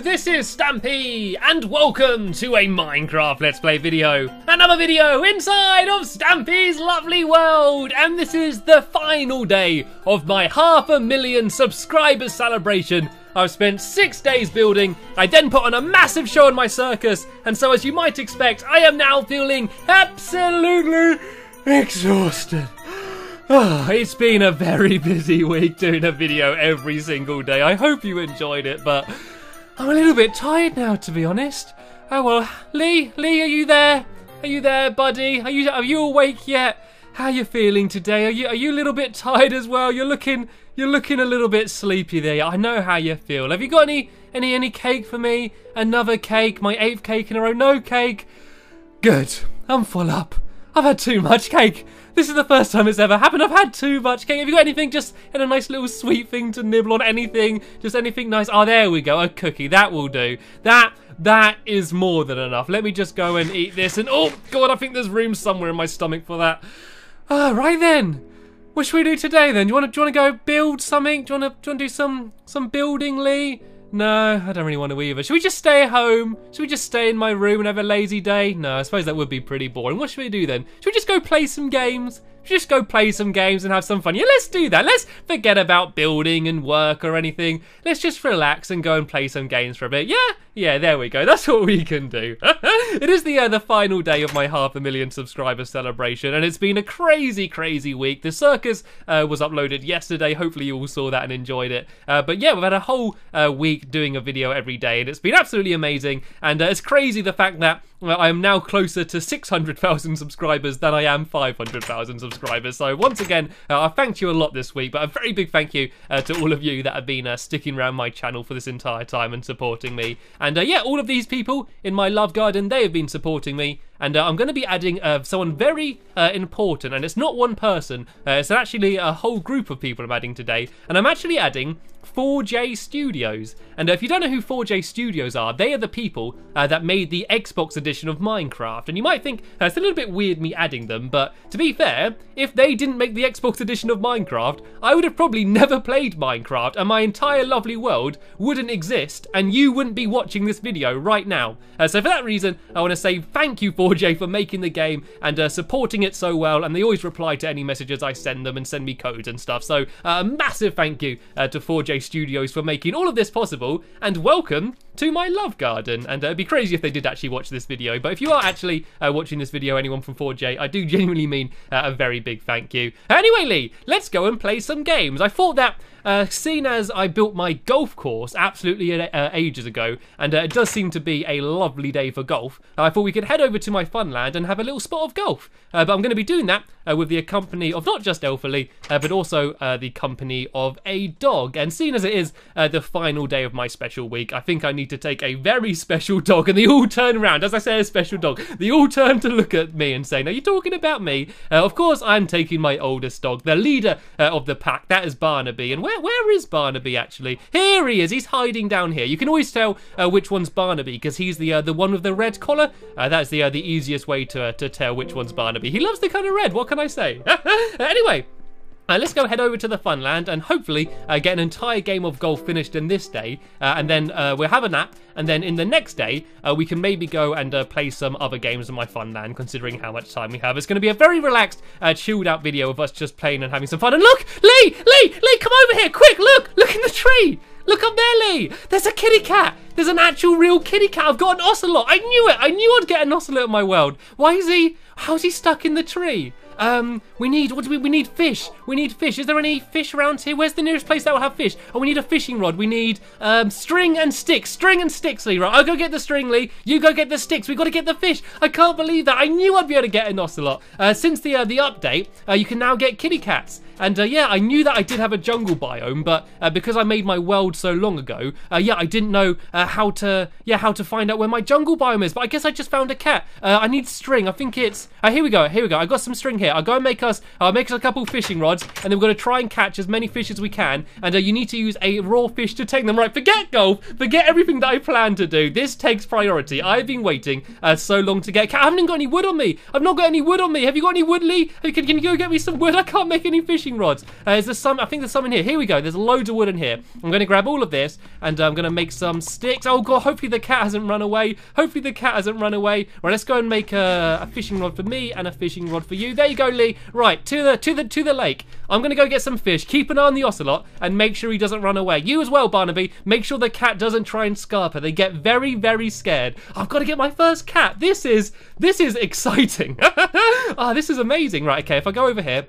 this is Stampy, and welcome to a Minecraft Let's Play video. Another video inside of Stampy's lovely world, and this is the final day of my half a million subscribers celebration. I've spent six days building, I then put on a massive show in my circus, and so as you might expect, I am now feeling absolutely exhausted. Oh, it's been a very busy week doing a video every single day. I hope you enjoyed it, but I'm a little bit tired now, to be honest. Oh well, Lee, Lee, are you there? Are you there, buddy? Are you are you awake yet? How are you feeling today? Are you are you a little bit tired as well? You're looking you're looking a little bit sleepy there. I know how you feel. Have you got any any any cake for me? Another cake, my eighth cake in a row. No cake. Good. I'm full up. I've had too much cake. This is the first time it's ever happened. I've had too much cake. Have you got anything just in a nice little sweet thing to nibble on? Anything? Just anything nice? Oh, there we go. A cookie. That will do. That that is more than enough. Let me just go and eat this. And oh god, I think there's room somewhere in my stomach for that. Ah, right then. What should we do today then? Do you want to do you want to go build something? Do you want to do you want to do some some building, Lee? No, I don't really want to either. Should we just stay at home? Should we just stay in my room and have a lazy day? No, I suppose that would be pretty boring. What should we do then? Should we just go play some games? Just go play some games and have some fun. Yeah, let's do that. Let's forget about building and work or anything. Let's just relax and go and play some games for a bit. Yeah, yeah, there we go. That's what we can do. it is the uh, the final day of my half a million subscriber celebration, and it's been a crazy, crazy week. The circus uh, was uploaded yesterday. Hopefully, you all saw that and enjoyed it. Uh, but yeah, we've had a whole uh, week doing a video every day, and it's been absolutely amazing. And uh, it's crazy the fact that I am now closer to 600,000 subscribers than I am 500,000 subscribers. So once again, uh, I thanked you a lot this week, but a very big thank you uh, to all of you that have been uh, sticking around my channel for this entire time and supporting me. And uh, yeah, all of these people in my love garden, they have been supporting me and uh, I'm going to be adding uh, someone very uh, important, and it's not one person, uh, it's actually a whole group of people I'm adding today, and I'm actually adding 4J Studios. And uh, if you don't know who 4J Studios are, they are the people uh, that made the Xbox edition of Minecraft. And you might think it's a little bit weird me adding them, but to be fair, if they didn't make the Xbox edition of Minecraft, I would have probably never played Minecraft, and my entire lovely world wouldn't exist, and you wouldn't be watching this video right now. so for that reason, I want to say thank you, 4 4J for making the game and uh, supporting it so well, and they always reply to any messages I send them and send me codes and stuff. So a uh, massive thank you uh, to 4J Studios for making all of this possible, and welcome to my love garden. And uh, it'd be crazy if they did actually watch this video, but if you are actually uh, watching this video, anyone from 4J, I do genuinely mean uh, a very big thank you. Anyway, Lee, let's go and play some games. I thought that uh, seeing as I built my golf course absolutely uh, ages ago, and uh, it does seem to be a lovely day for golf, I thought we could head over to my funland and have a little spot of golf. Uh, but I'm going to be doing that uh, with the company of not just Elferly, uh, but also the company of a dog. And seeing as it is the final day of my special week, I think I need to take a very special dog, and they all turn around. As I say, a special dog. They all turn to look at me and say, "Are you're talking about me?" of course, I'm taking my oldest dog, the leader of the pack. That is Barnaby, and where where is Barnaby actually? Here he is. He's hiding down here. You can always tell uh, which one's Barnaby because he's the uh, the one with the red collar. Uh, that's the uh, the easiest way to uh, to tell which one's Barnaby. He loves the colour red. What can I say? anyway. Uh, let's go head over to the Funland and hopefully uh, get an entire game of golf finished in this day, uh, and then uh, we'll have a nap. And then in the next day, uh, we can maybe go and uh, play some other games in my Funland, considering how much time we have. It's going to be a very relaxed, chilled out video of us just playing and having some fun. And look, Lee, Lee, Lee, come over here, quick! Look, look in the tree. Look up there, Lee. There's a kitty cat. There's an actual real kitty cat. I've got an ocelot. I knew it. I knew I'd get an ocelot in my world. Why is he? How's he stuck in the tree? Um, we need, what do we, we need fish. We need fish. Is there any fish around here? Where's the nearest place that will have fish? Oh, we need a fishing rod. We need, um, string and sticks. String and sticks, Lee, right? I'll go get the string, Lee. You go get the sticks. We've got to get the fish. I can't believe that. I knew I'd be able to get an ocelot. Uh, since the, uh, the update, uh, you can now get kitty cats. And uh, yeah, I knew that I did have a jungle biome, but uh, because I made my world so long ago, uh, yeah, I didn't know uh, how to, yeah, how to find out where my jungle biome is. But I guess I just found a cat. Uh, I need string. I think it's. Uh, here we go. Here we go. I got some string here. I'll go and make us. I'll make us a couple fishing rods, and then we're gonna try and catch as many fish as we can. And you need to use a raw fish to take them. Right? Forget golf. Forget everything that I plan to do. This takes priority. I've been waiting so long to get. Cat. I haven't got any wood on me. I've not got any wood on me. Have you got any wood, Lee? Can, can you go get me some wood? I can't make any fishing fishing rods. Uh, is there some? I think there's some in here. Here we go. There's loads of wood in here. I'm going to grab all of this and I'm going to make some sticks. Oh god, hopefully the cat hasn't run away. Hopefully the cat hasn't run away. Right, let's go and make a, a fishing rod for me and a fishing rod for you. There you go, Lee. Right, to the to the to the lake. I'm going to go get some fish. Keep an eye on the ocelot and make sure he doesn't run away. You as well, Barnaby. Make sure the cat doesn't try and scarp her. They get very, very scared. I've got to get my first cat. This is this is exciting. Ah, oh, this is amazing. Right, okay, if I go over here,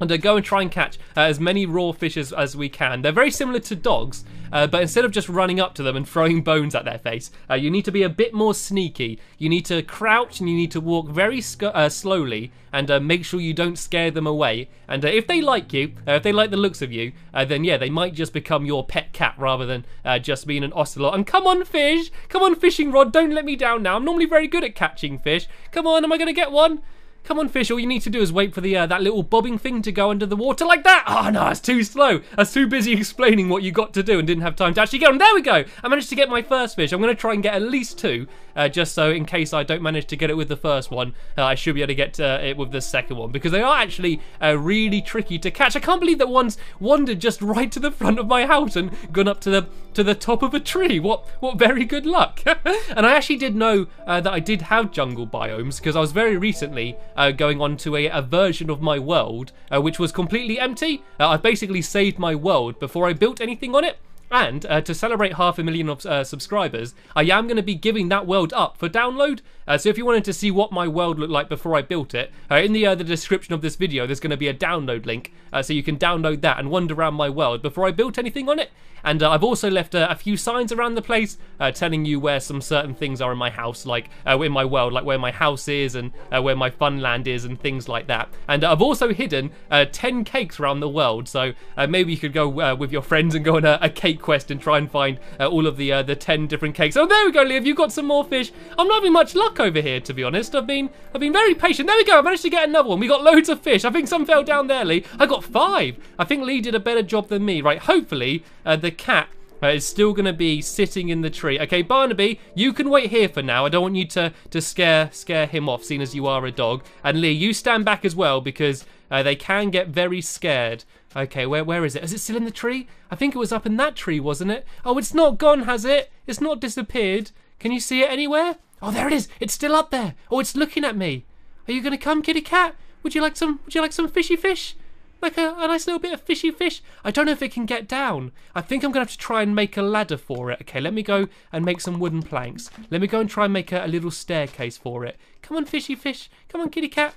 and uh, go and try and catch uh, as many raw fish as, as, we can. They're very similar to dogs, uh, but instead of just running up to them and throwing bones at their face, uh, you need to be a bit more sneaky. You need to crouch and you need to walk very uh, slowly and uh, make sure you don't scare them away. And if they like you, if they like the looks of you, then yeah, they might just become your pet cat rather than just being an ocelot. And come on, fish! Come on, fishing rod! Don't let me down now. I'm normally very good at catching fish. Come on, am I going to get one? Come on, fish. All you need to do is wait for the uh, that little bobbing thing to go under the water like that. Oh, no, it's too slow. I was too busy explaining what you got to do and didn't have time to actually get on. There we go. I managed to get my first fish. I'm going to try and get at least two, uh, just so in case I don't manage to get it with the first one, uh, I should be able to get uh, it with the second one because they are actually uh, really tricky to catch. I can't believe that one's wandered just right to the front of my house and gone up to the to the top of a tree. What what very good luck. and I actually did know uh, that I did have jungle biomes because I was very recently uh, going on to a, a, version of my world uh, which was completely empty. Uh, I basically saved my world before I built anything on it. And uh, to celebrate half a million of uh, subscribers, I am going to be giving that world up for download. Uh, so if you wanted to see what my world looked like before I built it, uh, in the, uh, the description of this video, there's going to be a download link. Uh, so you can download that and wander around my world before I built anything on it. And I've also left a few signs around the place telling you where some certain things are in my house, like in my world, like where my house is and where my fun land is and things like that. And I've also hidden 10 cakes around the world. So maybe you could go with your friends and go on a, a cake quest and try and find uh, all of the uh, the ten different cakes. Oh, there we go. Have you got some more fish? I'm not having much luck over here, to be honest. I've been I've been very patient. There we go. I managed to get another one. We got loads of fish. I think some fell down there, Lee. I got five. I think Lee did a better job than me. Right. Hopefully, uh, the cat. Uh, is still going to be sitting in the tree. Okay, Barnaby, you can wait here for now. I don't want you to to scare scare him off, seeing as you are a dog. And Lee, you stand back as well because uh, they can get very scared. Okay, where where is it? Is it still in the tree? I think it was up in that tree, wasn't it? Oh, it's not gone, has it? It's not disappeared. Can you see it anywhere? Oh, there it is. It's still up there. Oh, it's looking at me. Are you gonna come, kitty cat? Would you like some? Would you like some fishy fish? Like a, a nice little bit of fishy fish. I don't know if it can get down. I think I'm gonna have to try and make a ladder for it. Okay, let me go and make some wooden planks. Let me go and try and make a, a little staircase for it. Come on, fishy fish. Come on, kitty cat.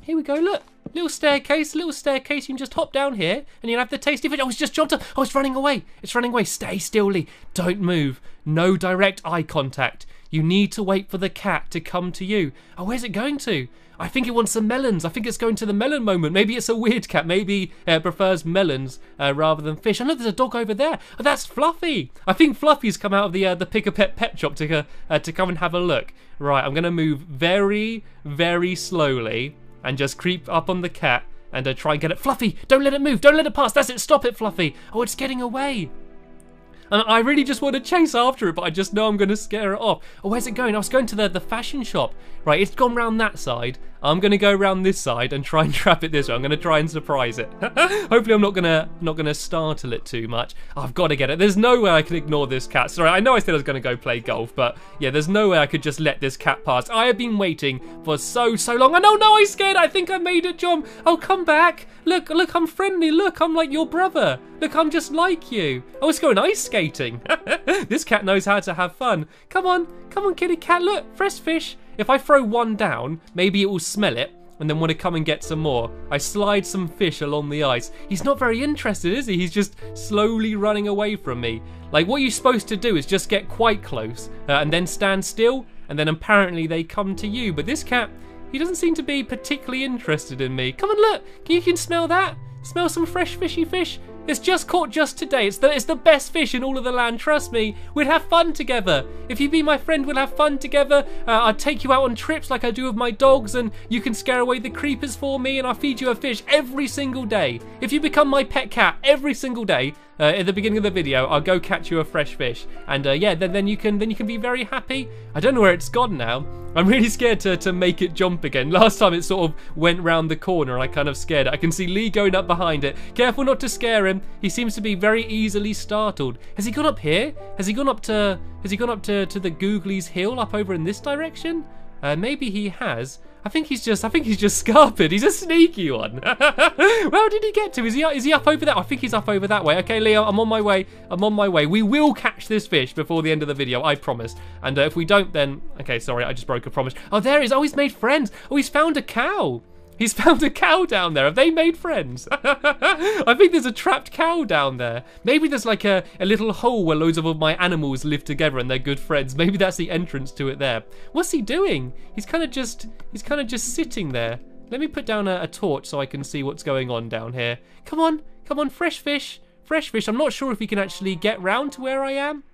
Here we go, look. Little staircase, little staircase. You can just hop down here and you'll have the tasty fish. Oh, it's just jumped up. Oh, it's running away. It's running away. Stay still, Lee. Don't move. No direct eye contact. You need to wait for the cat to come to you. Oh, where's it going to? I think it wants some melons. I think it's going to the melon moment. Maybe it's a weird cat. Maybe it prefers melons uh, rather than fish. I know there's a dog over there. Oh, that's Fluffy. I think Fluffy's come out of the uh, the Pick a Pet pet shop to uh, to come and have a look. Right, I'm gonna move very very slowly and just creep up on the cat and uh, try and get it. Fluffy, don't let it move. Don't let it pass. That's it. Stop it, Fluffy. Oh, it's getting away. And I really just want to chase after it, but I just know I'm going to scare it off. Oh, where's it going? Oh, I was going to the, the fashion shop. Right, it's gone round that side. I'm to go around this side and try and trap it this way. I'm to try and surprise it. Hopefully I'm not to not to startle it too much. I've got to get it. There's no way I can ignore this cat. Sorry, I know I said I was to go play golf, but yeah, there's no way I could just let this cat pass. I have been waiting for so, so long. And oh no, I scared. I think I made it, John. Oh, come back. Look, look, I'm friendly. Look, I'm like your brother. Look, I'm just like you. Oh, it's going ice skating. this cat knows how to have fun. Come on, come on, kitty cat. Look, fresh fish. If I throw one down, maybe it will smell it and then want to come and get some more. I slide some fish along the ice. He's not very interested, is he? He's just slowly running away from me. Like, what you're supposed to do is just get quite close uh, and then stand still, and then apparently they come to you. But this cat, he doesn't seem to be particularly interested in me. Come on, look. You can smell that? Smell some fresh fishy fish? It's just caught just today. It's the, it's the best fish in all of the land. Trust me. We'd have fun together. If you be my friend, we'll have fun together. Uh, I'd take you out on trips like I do with my dogs, and you can scare away the creepers for me, and I'll feed you a fish every single day. If you become my pet cat every single day, uh, at the beginning of the video, I'll go catch you a fresh fish, and uh, yeah, then then you can then you can be very happy. I don't know where it's gone now. I'm really scared to to make it jump again. Last time it sort of went round the corner, and I kind of scared it. I can see Lee going up behind it. Careful not to scare him. He seems to be very easily startled. Has he gone up here? Has he gone up to? Has he gone up to to the Googlies Hill up over in this direction? Uh, maybe he has. I think he's just, I think he's just scarpered. He's a sneaky one. Where did he get to? Is he, is he up over there? I think he's up over that way. Okay, Leo, I'm on my way. I'm on my way. We will catch this fish before the end of the video, I promise. And uh, if we don't, then, okay, sorry, I just broke a promise. Oh, there he is. Oh, he's made friends. Oh, he's found a cow. He's found a cow down there. Have they made friends? I think there's a trapped cow down there. Maybe there's like a, a little hole where loads of my animals live together and they're good friends. Maybe that's the entrance to it there. What's he doing? He's kind of just he's kind of just sitting there. Let me put down a, a torch so I can see what's going on down here. Come on, come on, fresh fish, fresh fish. I'm not sure if he can actually get round to where I am.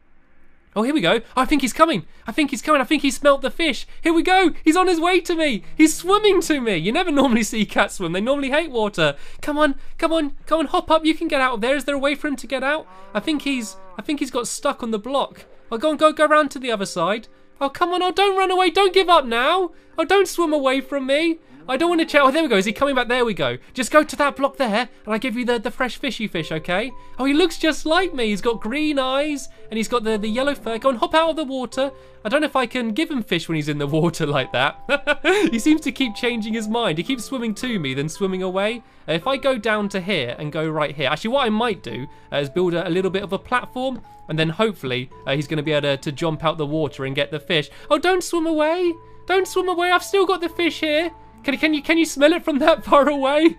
Oh, here we go. I think he's coming. I think he's coming. I think he smelt the fish. Here we go. He's on his way to me. He's swimming to me. You never normally see cats swim. They normally hate water. Come on, come on, come on, hop up. You can get out of there. Is there a way for him to get out? I think he's, I think he's got stuck on the block. Oh, go on, go, go around to the other side. Oh, come on. Oh, don't run away. Don't give up now. Oh, don't swim away from me. I don't want to check. Oh, there we go. Is he coming back? There we go. Just go to that block there, and I give you the, the fresh fishy fish, okay? Oh, he looks just like me. He's got green eyes, and he's got the, the yellow fur. Go and hop out of the water. I don't know if I can give him fish when he's in the water like that. he seems to keep changing his mind. He keeps swimming to me, then swimming away. Uh, if I go down to here and go right here, actually what I might do uh, is build a, a, little bit of a platform, and then hopefully uh, he's going to be able to, to jump out the water and get the fish. Oh, don't swim away. Don't swim away. I've still got the fish here. Can, can you can you smell it from that far away?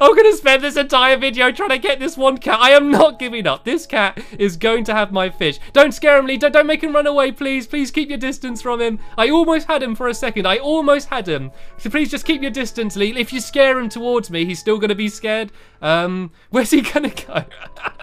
I'm gonna spend this entire video trying to get this one cat. I am not giving up. This cat is going to have my fish. Don't scare him, Lee. Don't, don't make him run away, please. Please keep your distance from him. I almost had him for a second. I almost had him. So please just keep your distance, Lee. If you scare him towards me, he's still gonna be scared. Um, where's he gonna go?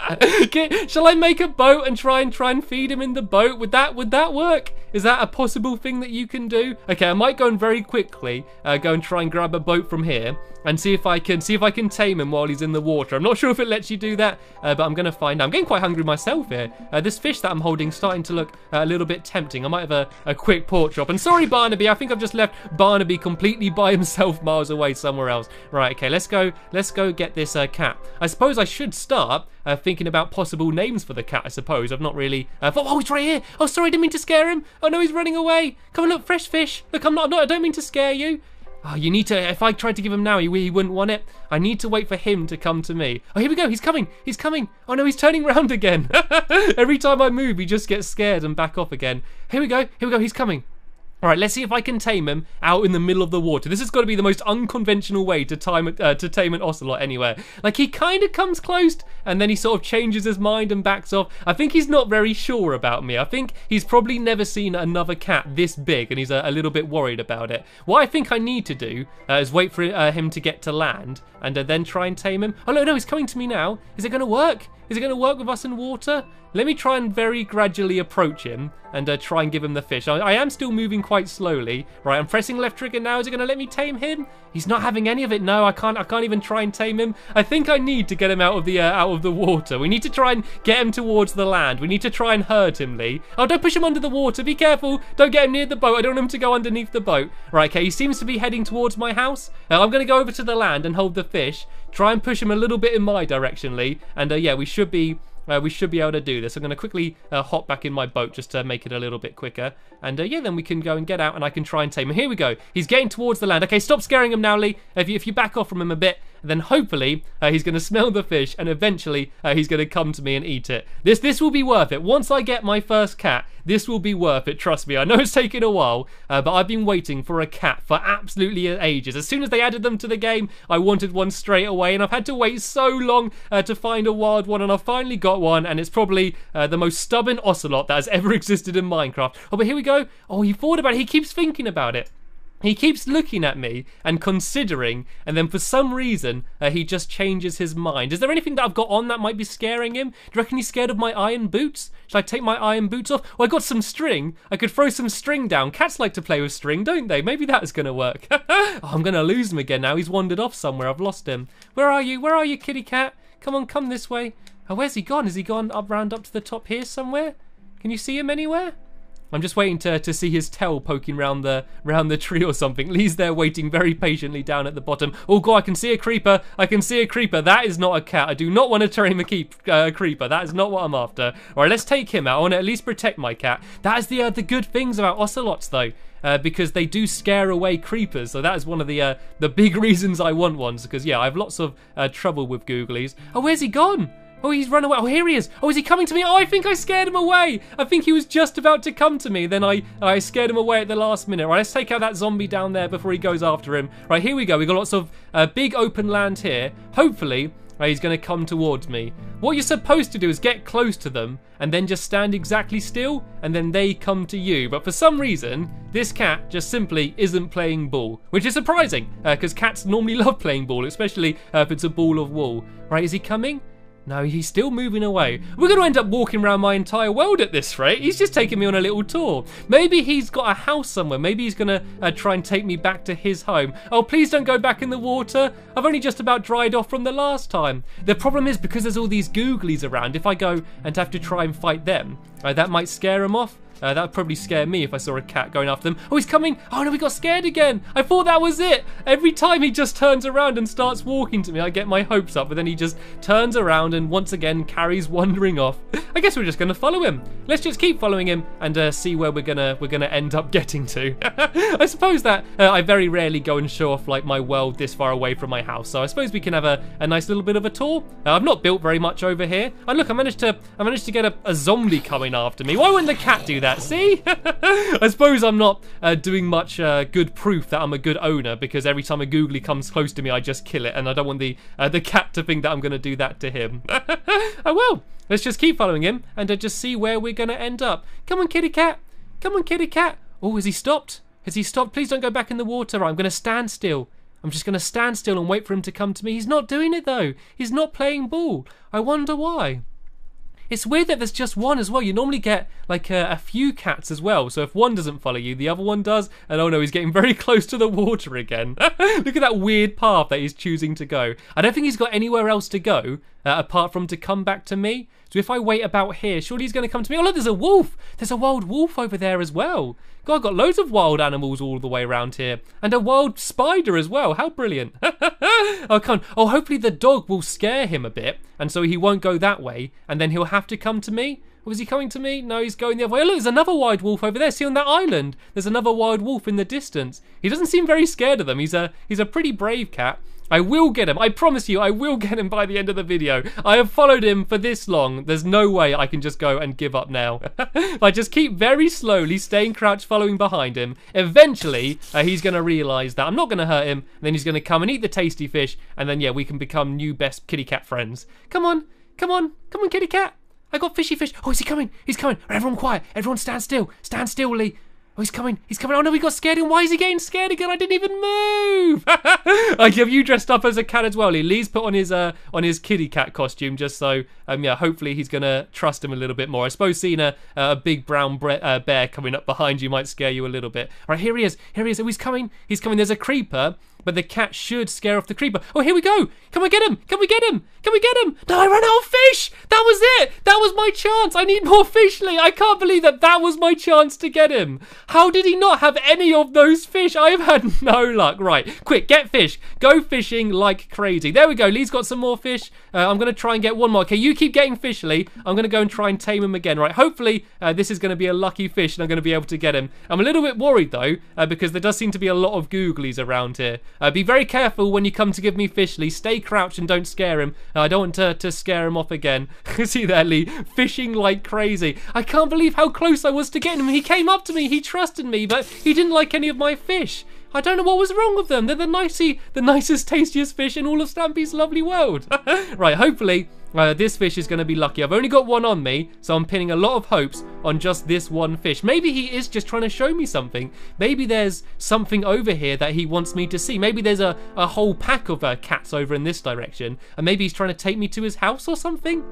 Shall I make a boat and try and try and feed him in the boat? Would that would that work? Is that a possible thing that you can do? Okay, I might go and very quickly uh, go and try and grab a boat from here and see if I can see if I can tame him while he's in the water. I'm not sure if it lets you do that, uh, but I'm gonna find out. I'm getting quite hungry myself here. Uh, this fish that I'm holding starting to look uh, a little bit tempting. I might have a, a quick pork chop. And sorry, Barnaby, I think I've just left Barnaby completely by himself miles away somewhere else. Right, okay, let's go. Let's go get this uh, cat. I suppose I should start uh, thinking about possible names for the cat. I suppose I've not really. Uh, oh, he's right here. Oh, sorry, I didn't mean to scare him. Oh no, he's running away. Come on, look, fresh fish. Look, I'm not. I don't mean to scare you. Oh, you need to. If I tried to give him now, he, he wouldn't want it. I need to wait for him to come to me. Oh, here we go. He's coming. He's coming. Oh no, he's turning round again. Every time I move, he just gets scared and back off again. Here we go. Here we go. He's coming. All right, let's see if I can tame him out in the middle of the water. This has got to be the most unconventional way to, time, uh, to tame an ocelot anywhere. Like, he kind of comes close, and then he sort of changes his mind and backs off. I think he's not very sure about me. I think he's probably never seen another cat this big, and he's a, a little bit worried about it. What I think I need to do uh, is wait for uh, him to get to land, and uh, then try and tame him. Oh, no, no, he's coming to me now. Is it going to work? Is it going to work with us in water? Let me try and very gradually approach him and uh, try and give him the fish. I, I, am still moving quite slowly. Right, I'm pressing left trigger now. Is it going to let me tame him? He's not having any of it. No, I can't. I can't even try and tame him. I think I need to get him out of the uh, out of the water. We need to try and get him towards the land. We need to try and hurt him, Lee. Oh, don't push him under the water. Be careful. Don't get him near the boat. I don't want him to go underneath the boat. Right, okay. He seems to be heading towards my house. Uh, I'm going to go over to the land and hold the fish. Try and push him a little bit in my direction, Lee. And uh, yeah, we should be uh, we should be able to do this. I'm going to quickly uh, hop back in my boat just to make it a little bit quicker. And uh, yeah, then we can go and get out and I can try and tame him. Here we go. He's getting towards the land. Okay, stop scaring him now, Lee. If you, if you back off from him a bit, then hopefully uh, he's going to smell the fish and eventually uh, he's going to come to me and eat it. This this will be worth it. Once I get my first cat, this will be worth it. Trust me. I know it's taken a while, uh, but I've been waiting for a cat for absolutely ages. As soon as they added them to the game, I wanted one straight away, and I've had to wait so long uh, to find a wild one, and I finally got one, and it's probably uh, the most stubborn ocelot that has ever existed in Minecraft. Oh, but here we go. Oh, he thought about it. He keeps thinking about it. He keeps looking at me and considering, and then for some reason, uh, he just changes his mind. Is there anything that I've got on that might be scaring him? Do you reckon he's scared of my iron boots? Should I take my iron boots off? Well, I got some string. I could throw some string down. Cats like to play with string, don't they? Maybe that's going to work. oh, I'm going to lose him again now. He's wandered off somewhere. I've lost him. Where are you? Where are you, kitty cat? Come on, come this way. Oh, where's he gone? Has he gone up round up to the top here somewhere? Can you see him anywhere? I'm just waiting to, to see his tail poking round the round the tree or something. Lee's there waiting very patiently down at the bottom. Oh god, I can see a creeper. I can see a creeper. That is not a cat. I do not want to a keep, uh, creeper. That is not what I'm after. All right, let's take him out. I want to at least protect my cat. That is the uh, the good things about ocelots though. Uh, because they do scare away creepers. So that is one of the uh, the big reasons I want ones. Because yeah, I have lots of uh, trouble with googlies. Oh, where's he gone? Oh, he's run away. Oh, here he is. Oh, is he coming to me? Oh, I think I scared him away. I think he was just about to come to me. Then I, I scared him away at the last minute. Right, let's take out that zombie down there before he goes after him. Right, here we go. We've got lots of uh, big open land here. Hopefully, uh, he's going to come towards me. What you're supposed to do is get close to them and then just stand exactly still and then they come to you. But for some reason, this cat just simply isn't playing ball, which is surprising because uh, cats normally love playing ball, especially uh, if it's a ball of wool. Right, is he coming? No, he's still moving away. We're going to end up walking around my entire world at this rate. He's just taking me on a little tour. Maybe he's got a house somewhere. Maybe he's going to uh, try and take me back to his home. Oh, please don't go back in the water. I've only just about dried off from the last time. The problem is because there's all these googlies around, if I go and have to try and fight them, uh, that might scare him off. Uh, that would probably scare me if I saw a cat going after them. Oh, he's coming! Oh no, we got scared again! I thought that was it! Every time he just turns around and starts walking to me, I get my hopes up, but then he just turns around and once again carries wandering off. I guess we're just gonna follow him. Let's just keep following him and uh, see where we're gonna we're gonna end up getting to. I suppose that uh, I very rarely go and show off like my world this far away from my house, so I suppose we can have a, a nice little bit of a tour. Uh, I've not built very much over here. And look, I managed to I managed to get a, a zombie coming after me. Why wouldn't the cat do that? That, see? I suppose I'm not uh, doing much uh, good proof that I'm a good owner because every time a googly comes close to me, I just kill it, and I don't want the uh, the cat to think that I'm going to do that to him. oh well, let's just keep following him and uh, just see where we're going to end up. Come on, kitty cat. Come on, kitty cat. Oh, has he stopped? Has he stopped? Please don't go back in the water. I'm going to stand still. I'm just going to stand still and wait for him to come to me. He's not doing it though. He's not playing ball. I wonder why. It's weird that there's just one as well. You normally get like a, a, few cats as well. So if one doesn't follow you, the other one does. And oh no, he's getting very close to the water again. Look at that weird path that he's choosing to go. I don't think he's got anywhere else to go uh, apart from to come back to me. So if I wait about here, surely he's going to come to me. Oh, look, there's a wolf. There's a wild wolf over there as well. God, I've got loads of wild animals all the way around here. And a wild spider as well. How brilliant. oh, come on. Oh, hopefully the dog will scare him a bit. And so he won't go that way. And then he'll have to come to me. Was he coming to me? No, he's going the other way. Oh, look, there's another wild wolf over there. See on that island? There's another wild wolf in the distance. He doesn't seem very scared of them. He's a he's a pretty brave cat. I will get him. I promise you, I will get him by the end of the video. I have followed him for this long. There's no way I can just go and give up now. I just keep very slowly staying crouched, following behind him, eventually uh, he's going to realise that I'm not going to hurt him. then he's going to come and eat the tasty fish. And then, yeah, we can become new best kitty cat friends. Come on. Come on. Come on, kitty cat. I got fishy fish. Oh, is he coming? He's coming. Everyone quiet. Everyone stand still. Stand still, Lee. Oh, he's coming. He's coming. Oh, no, we got scared. And why is he getting scared again? I didn't even move. like, have you dressed up as a cat as well? Lee? Lee's put on his uh on his kitty cat costume just so, um, yeah, hopefully he's to trust him a little bit more. I suppose seeing a, a big brown bre- uh, bear coming up behind you might scare you a little bit. All right, here he is. Here he is. Oh, he's coming. He's coming. There's a creeper but the cat should scare off the creeper. Oh, here we go. Can we get him? Can we get him? Can we get him? No, I ran out of fish. That was it. That was my chance. I need more fish, Lee. I can't believe that that was my chance to get him. How did he not have any of those fish? I have had no luck. Right, quick, get fish. Go fishing like crazy. There we go. Lee's got some more fish. Uh, I'm going to try and get one more. Okay, you keep getting fish, Lee. I'm going to go and try and tame him again. Right, hopefully uh, this is going to be a lucky fish and I'm going to be able to get him. I'm a little bit worried, though, uh, because there does seem to be a lot of googlies around here. Uh, be very careful when you come to give me fish, Lee. Stay crouched and don't scare him. I don't want to, to scare him off again. See there, Lee? Fishing like crazy. I can't believe how close I was to getting him. He came up to me. He trusted me, but he didn't like any of my fish. I don't know what was wrong with them. They're the nicey, the nicest, tastiest fish in all of Stampy's lovely world. right, hopefully uh, this fish is going to be lucky. I've only got one on me, so I'm pinning a lot of hopes on just this one fish. Maybe he is just trying to show me something. Maybe there's something over here that he wants me to see. Maybe there's a, a whole pack of uh, cats over in this direction, and maybe he's trying to take me to his house or something.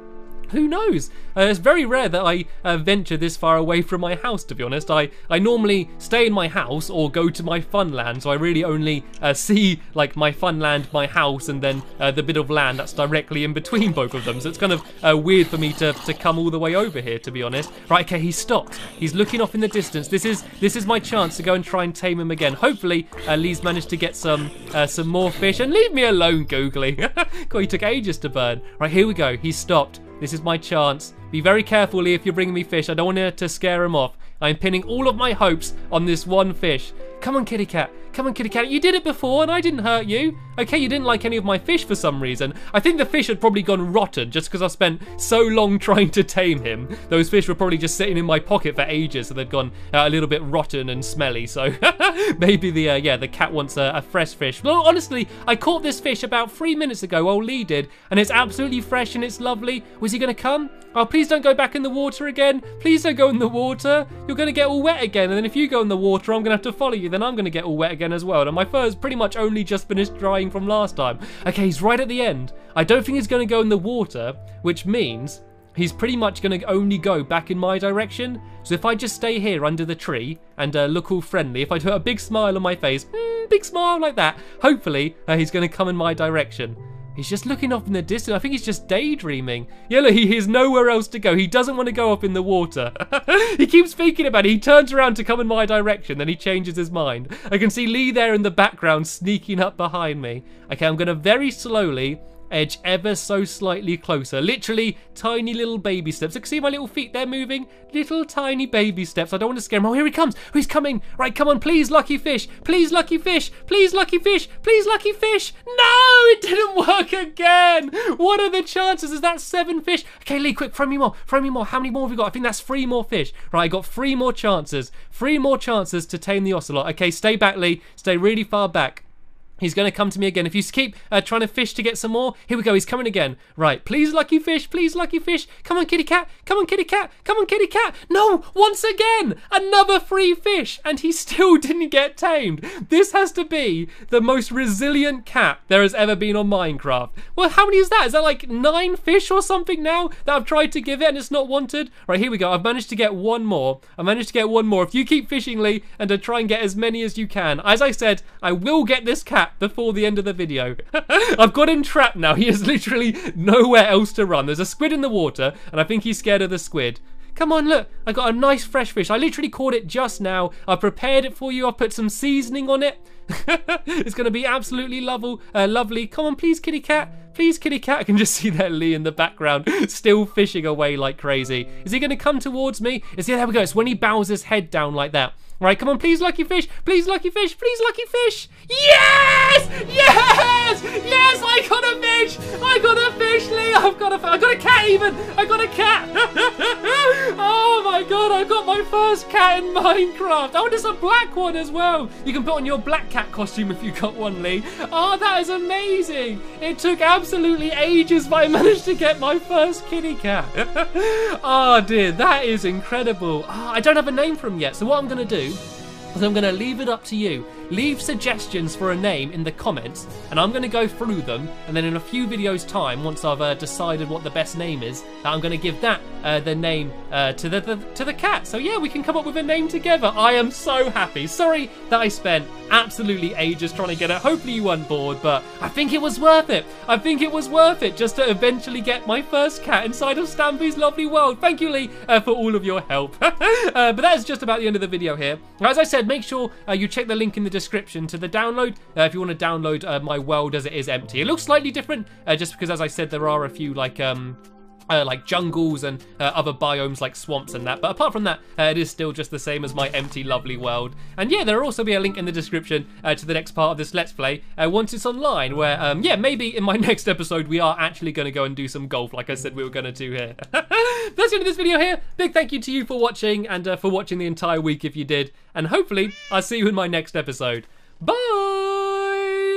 Who knows? Uh, it's very rare that I uh, venture this far away from my house, to be honest. I, I normally stay in my house or go to my fun land, so I really only uh, see like my fun land, my house, and then uh, the bit of land that's directly in between both of them. So it's kind of uh, weird for me to, to come all the way over here, to be honest. Right, okay, he's stopped. He's looking off in the distance. This is this is my chance to go and try and tame him again. Hopefully, uh, Lee's managed to get some some more fish. And leave me alone, Googly. God, he took ages to burn. Right, here we go. He's stopped. This is my chance. Be very careful, if you're bringing me fish. I don't want to scare him off. I'm pinning all of my hopes on this one fish. Come on, kitty cat. Come on, kitty cat. You did it before and I didn't hurt you. Okay, you didn't like any of my fish for some reason. I think the fish had probably gone rotten just because I spent so long trying to tame him. Those fish were probably just sitting in my pocket for ages, so they'd gone uh, a little bit rotten and smelly. So maybe the uh, yeah the cat wants a, a, fresh fish. Well, honestly, I caught this fish about three minutes ago. Old Lee did, and it's absolutely fresh and it's lovely. Was he going to come? Oh, please don't go back in the water again. Please don't go in the water. You're going to get all wet again, and then if you go in the water, I'm going to have to follow you. Then I'm going to get all wet again as well. And my fur's pretty much only just finished drying from last time. Okay, he's right at the end. I don't think he's going to go in the water, which means he's pretty much going to only go back in my direction. So if I just stay here under the tree and uh, look all friendly, if I put a big smile on my face, mm, big smile like that, hopefully uh, he's going to come in my direction. He's just looking off in the distance. I think he's just daydreaming. Yeah, look, he has nowhere else to go. He doesn't want to go up in the water. he keeps thinking about it. He turns around to come in my direction, then he changes his mind. I can see Lee there in the background sneaking up behind me. Okay, I'm going to very slowly edge ever so slightly closer. Literally tiny little baby steps. Can see my little feet they're moving. Little tiny baby steps. I don't want to scare him. Oh, here he comes. Oh, he's coming. Right, come on, please, lucky fish. Please, lucky fish. Please, lucky fish. Please, lucky fish. No, it didn't work again. What are the chances? Is that seven fish? Okay, Lee, quick, throw me more. Throw me more. How many more have we got? I think that's three more fish. Right, I got three more chances. Three more chances to tame the ocelot. Okay, stay back, Lee. Stay really far back. He's going to come to me again. If you keep uh, trying to fish to get some more, here we go. He's coming again. Right. Please, lucky fish. Please, lucky fish. Come on, kitty cat. Come on, kitty cat. Come on, kitty cat. No, once again. Another free fish. And he still didn't get tamed. This has to be the most resilient cat there has ever been on Minecraft. Well, how many is that? Is that like nine fish or something now that I've tried to give it and it's not wanted? Right, here we go. I've managed to get one more. I managed to get one more. If you keep fishing, Lee, and to try and get as many as you can. As I said, I will get this cat before the end of the video. I've got him trapped now. He has literally nowhere else to run. There's a squid in the water, and I think he's scared of the squid. Come on, look. I got a nice fresh fish. I literally caught it just now. I've prepared it for you. I put some seasoning on it. it's going to be absolutely lovely. Uh, lovely. Come on, please, kitty cat. Please, kitty cat. I can just see that Lee in the background, still fishing away like crazy. Is he going to come towards me? Is he? There we go. It's when he bows his head down like that. Right, come on, please, lucky fish. Please, lucky fish. Please, lucky fish. Yes! Yes! Yes, I got a fish. I got a fish, Lee. I've got a, I got a cat even. I got a cat. first cat in Minecraft. Oh, there's a black one as well. You can put on your black cat costume if you got one, Lee. Oh, that is amazing. It took absolutely ages, but I managed to get my first kitty cat. oh dear, that is incredible. Oh, I don't have a name for him yet, so what I'm going to do I'm going to leave it up to you leave suggestions for a name in the comments, and I'm going to go through them, and then in a few videos' time, once I've uh, decided what the best name is, I'm going to give that uh, the name uh, to the, the, to the cat. So yeah, we can come up with a name together. I am so happy. Sorry that I spent absolutely ages trying to get it. Hopefully you weren't bored, but I think it was worth it. I think it was worth it just to eventually get my first cat inside of Stampy's lovely world. Thank you, Lee, uh, for all of your help. Uh, but that is just about the end of the video here. As I said, make sure uh, you check the link in the description to the download uh, if you want to download uh, my world as it is empty. It looks slightly different just because, as I said, there are a few like um, uh, like jungles and uh, other biomes like swamps and that. But apart from that, uh, it is still just the same as my empty, lovely world. And yeah, there'll also be a link in the description uh, to the next part of this Let's Play uh, once it's online, where, um, yeah, maybe in my next episode we are actually going to go and do some golf like I said we were going to do here. That's the end of this video here. Big thank you to you for watching and uh, for watching the entire week if you did. And hopefully I'll see you in my next episode. Bye!